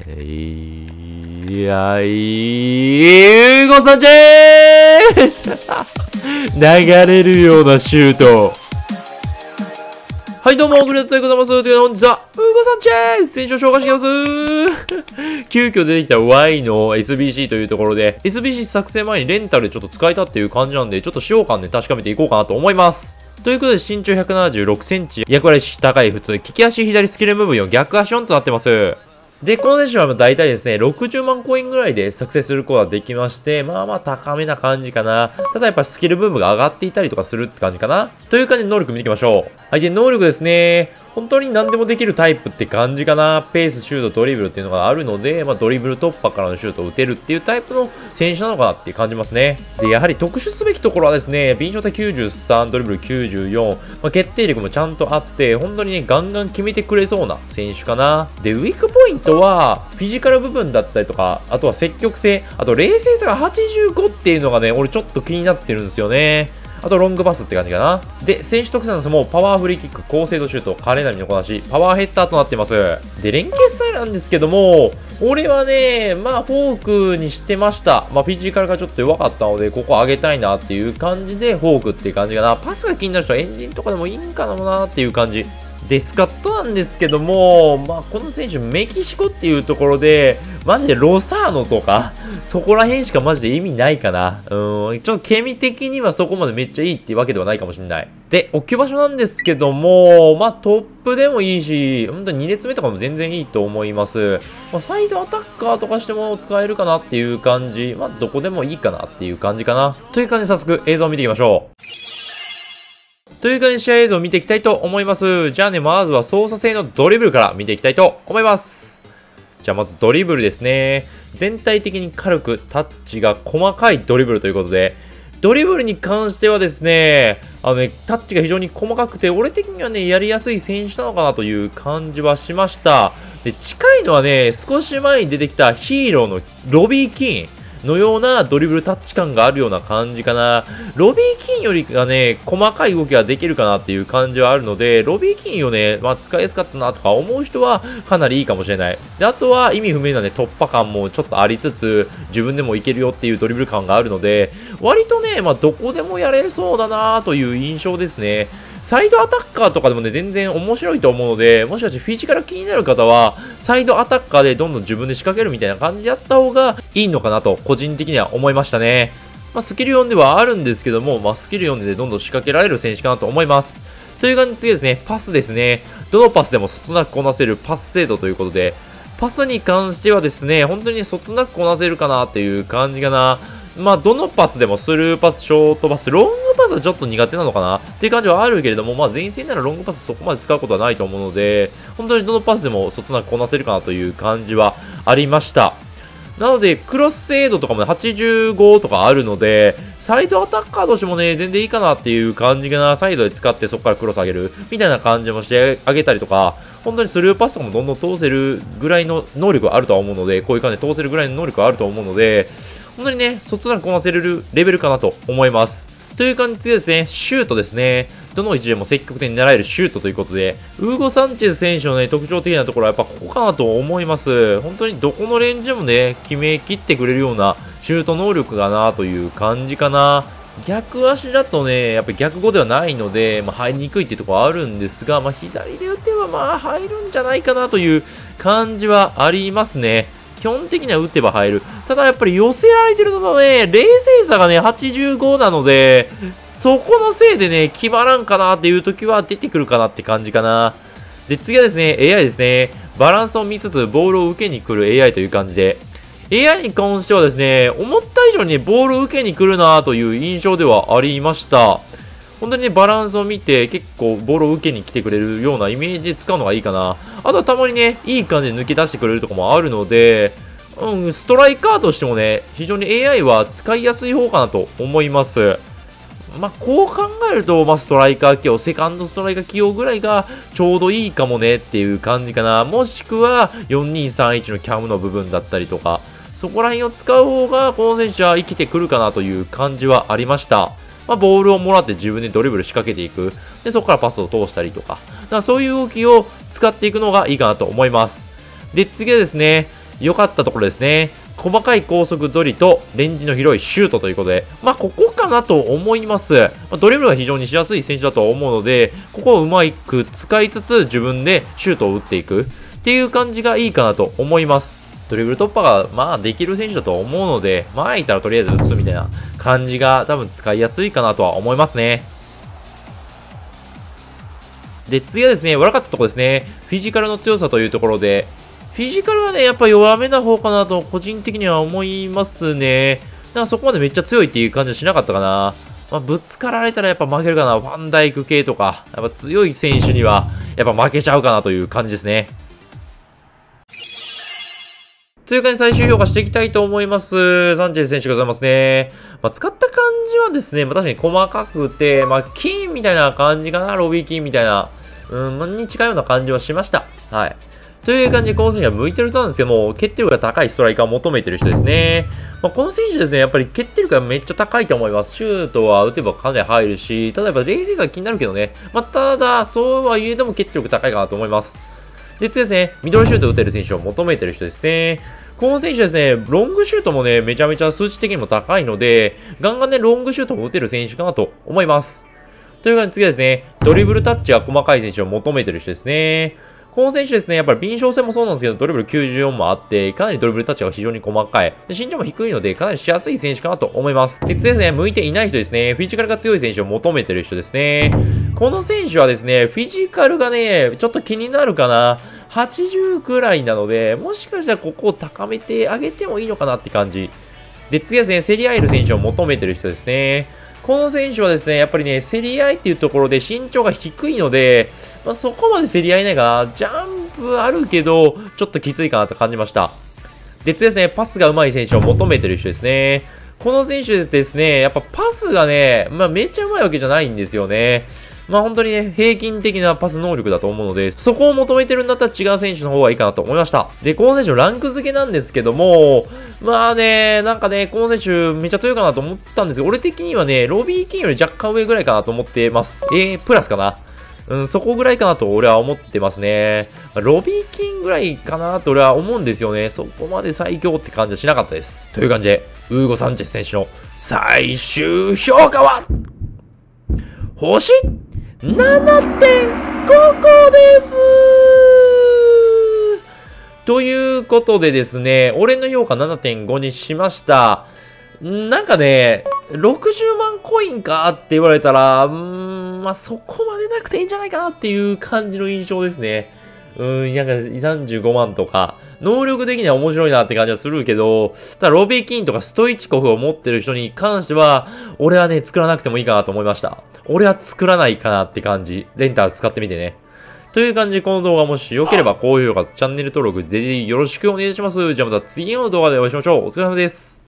えー、いや、いい、ゴサンチェス流れるようなシュート。はい、どうも、グレートでございます。ということで、本日は、ウーゴサンチェス選手を紹介していきます 急遽出てきた Y の SBC というところで、SBC 作成前にレンタルでちょっと使えたっていう感じなんで、ちょっと使用感で確かめていこうかなと思います。ということで、身長176センチ、役割高い普通、利き足左スキルムーブ4逆足4となってます。で、この選手は大体ですね、60万コインぐらいで作成することができまして、まあまあ高めな感じかな。ただやっぱスキルブームが上がっていたりとかするって感じかな。という感じで能力見ていきましょう。はい、で、能力ですね。本当に何でもできるタイプって感じかな。ペース、シュート、ドリブルっていうのがあるので、まあドリブル突破からのシュートを打てるっていうタイプの選手なのかなって感じますね。で、やはり特殊すべきところはですね、敏捷93、ドリブル94、まあ、決定力もちゃんとあって、本当にね、ガンガン決めてくれそうな選手かな。で、ウィークポイントとは、フィジカル部分だったりとか、あとは積極性、あと冷静さが85っていうのがね、俺ちょっと気になってるんですよね。あとロングパスって感じかな。で、選手特性なんですもパワーフリーキック、高精度シュート、華麗な身のこなし、パワーヘッダーとなってます。で、連携スタイルなんですけども、俺はね、まあ、フォークにしてました。まあ、フィジカルがちょっと弱かったので、ここ上げたいなっていう感じで、フォークっていう感じかな。パスが気になる人はエンジンとかでもいいんかなっていう感じ。で、スカットなんですけども、まあ、この選手、メキシコっていうところで、マジでロサーノとか、そこら辺しかマジで意味ないかな。うん、ちょっとケミ的にはそこまでめっちゃいいっていうわけではないかもしれない。で、置き場所なんですけども、まあ、トップでもいいし、本当に2列目とかも全然いいと思います。まあ、サイドアタッカーとかしても使えるかなっていう感じ。まあ、どこでもいいかなっていう感じかな。という感じで早速映像を見ていきましょう。という感じで試合映像を見ていきたいと思います。じゃあね、まずは操作性のドリブルから見ていきたいと思います。じゃあまずドリブルですね。全体的に軽くタッチが細かいドリブルということで、ドリブルに関してはですね、あのね、タッチが非常に細かくて、俺的にはね、やりやすい選手なのかなという感じはしました。で、近いのはね、少し前に出てきたヒーローのロビー・キーン。のようなドリブルタッチ感があるような感じかな。ロビーキンよりがね、細かい動きができるかなっていう感じはあるので、ロビーキンをね、まあ、使いやすかったなとか思う人はかなりいいかもしれない。で、あとは意味不明なね、突破感もちょっとありつつ、自分でもいけるよっていうドリブル感があるので、割とね、まあ、どこでもやれそうだなという印象ですね。サイドアタッカーとかでもね、全然面白いと思うので、もしかしてフィジカル気になる方は、サイドアタッカーでどんどん自分で仕掛けるみたいな感じでやった方がいいのかなと、個人的には思いましたね。まあ、スキル4ではあるんですけども、まあ、スキル4でどんどん仕掛けられる選手かなと思います。という感じで次ですね、パスですね。どのパスでもそつなくこなせるパス精度ということで、パスに関してはですね、本当にそつなくこなせるかなっていう感じかな。まあ、どのパスでもスルーパス、ショートパス、ロンパスはちょっと苦手なのかなっていう感じはあるけれども、まあ、前線ならロングパスそこまで使うことはないと思うので、本当にどのパスでもそつなくこなせるかなという感じはありました。なので、クロス精度とかも、85とかあるので、サイドアタッカーとしてもね、全然いいかなっていう感じがな、サイドで使ってそこからクロス上げる、みたいな感じもしてあげたりとか、本当にスルーパスとかもどんどん通せるぐらいの能力があるとは思うので、こういう感じで通せるぐらいの能力があると思うので、本当にね、そっちなくこなせれるレベルかなと思います。という感じでですね、シュートですね。どの位置でも積極的に狙えるシュートということで、ウーゴ・サンチェス選手のね、特徴的なところはやっぱここかなと思います。本当にどこのレンジでもね、決めきってくれるようなシュート能力だなという感じかな。逆足だとね、やっぱ逆語ではないので、まあ、入りにくいっていうところはあるんですが、まあ、左で打てばまあ入るんじゃないかなという感じはありますね。基本的には打てば入る。ただやっぱり寄せられてるのがね、冷静さがね、85なので、そこのせいでね、決まらんかなっていう時は出てくるかなって感じかな。で、次はですね、AI ですね。バランスを見つつ、ボールを受けに来る AI という感じで。AI に関してはですね、思った以上にボールを受けに来るなという印象ではありました。本当にね、バランスを見て結構ボールを受けに来てくれるようなイメージで使うのがいいかな。あとはたまにね、いい感じで抜け出してくれるとかもあるので、うん、ストライカーとしてもね、非常に AI は使いやすい方かなと思います。まあ、こう考えると、まあ、ストライカー起用、セカンドストライカー起用ぐらいがちょうどいいかもねっていう感じかな。もしくは、4231のキャムの部分だったりとか、そこら辺を使う方が、この選手は生きてくるかなという感じはありました。まあ、ボールをもらって自分でドリブル仕掛けていく。で、そこからパスを通したりとか。だからそういう動きを使っていくのがいいかなと思います。で、次はですね、良かったところですね。細かい高速ドリとレンジの広いシュートということで、まあ、ここかなと思います。ま、ドリブルが非常にしやすい選手だと思うので、ここをうまく使いつつ自分でシュートを打っていくっていう感じがいいかなと思います。ドリブル突破が、まあ、できる選手だと思うので、前いたらとりあえず打つみたいな感じが多分使いやすいかなとは思いますね。で、次はですね、悪かったところですね。フィジカルの強さというところで、フィジカルはね、やっぱ弱めな方かなと、個人的には思いますね。だからそこまでめっちゃ強いっていう感じはしなかったかな。まあ、ぶつかられたらやっぱ負けるかな。ファンダイク系とか、やっぱ強い選手には、やっぱ負けちゃうかなという感じですね。という感じで最終評価していきたいと思います。サンチェス選手がございますね。まあ、使った感じはですね、まあ、確かに細かくて、まあ、金みたいな感じかな、ロビー金みたいな。うん、に近いような感じはしました。はい。という感じで、この選手は向いてる人なんですけども、決定力が高いストライカーを求めてる人ですね。まあ、この選手ですね、やっぱり決定力がめっちゃ高いと思います。シュートは打てばかなり入るし、例えば冷静さ気になるけどね。まあ、ただ、そうは言えても決定力高いかなと思います。で、次ですね、ミドルシュート打てる選手を求めてる人ですね。この選手ですね、ロングシュートもね、めちゃめちゃ数値的にも高いので、ガンガンね、ロングシュートも打てる選手かなと思います。という感じで次はですね、ドリブルタッチが細かい選手を求めてる人ですね。この選手ですね、やっぱり敏捷性もそうなんですけど、ドリブル94もあって、かなりドリブルタッチが非常に細かい。身長も低いので、かなりしやすい選手かなと思います。で、次ですね、向いていない人ですね。フィジカルが強い選手を求めてる人ですね。この選手はですね、フィジカルがね、ちょっと気になるかな。80くらいなので、もしかしたらここを高めてあげてもいいのかなって感じ。で、次はですね、競り合える選手を求めてる人ですね。この選手はですね、やっぱりね、競り合いっていうところで身長が低いので、まあ、そこまで競り合いないかな。ジャンプあるけど、ちょっときついかなと感じました。で、次ですね、パスが上手い選手を求めてる人ですね。この選手ですね、やっぱパスがね、まあめっちゃ上手いわけじゃないんですよね。まあ本当にね、平均的なパス能力だと思うので、そこを求めてるんだったら違う選手の方がいいかなと思いました。で、この選手のランク付けなんですけども、まあね、なんかね、この選手めっちゃ強いかなと思ったんですけど、俺的にはね、ロビーキンより若干上ぐらいかなと思ってます。えー、プラスかな。うん、そこぐらいかなと俺は思ってますね。ロビーキンぐらいかなと俺は思うんですよね。そこまで最強って感じはしなかったです。という感じで、ウーゴ・サンチェス選手の最終評価は星7.5個ですということでですね、俺の評価7.5にしました。なんかね、60万コインかって言われたら、うーん、まあ、そこまでなくていいんじゃないかなっていう感じの印象ですね。うん、なんか35万とか、能力的には面白いなって感じはするけど、ただロビーキンとかストイチコフを持ってる人に関しては、俺はね、作らなくてもいいかなと思いました。俺は作らないかなって感じ。レンタル使ってみてね。という感じで、この動画もしよければ高評価、チャンネル登録、ぜひよろしくお願いします。じゃあまた次の動画でお会いしましょう。お疲れ様です。